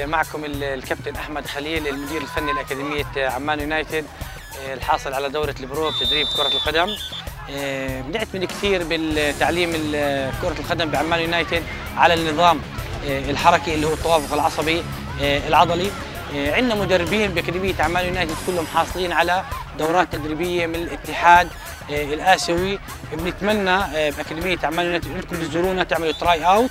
معكم الكابتن أحمد خليل المدير الفني لاكاديميه عمان يونايتد آه، الحاصل على دورة ال pro بتدريب كرة القدم. آه، بنعتمد كثير بالتعليم كرة القدم بعمان يونايتد على النظام آه، الحركي اللي هو التوافق العصبي العضلي. عندنا مدربين بأكاديمية عمان يونايتد كلهم حاصلين على دورات تدريبية من الاتحاد الآسيوي. بنتمنى بأكاديمية عمان يونايتد انكم تزورونا تعملوا try out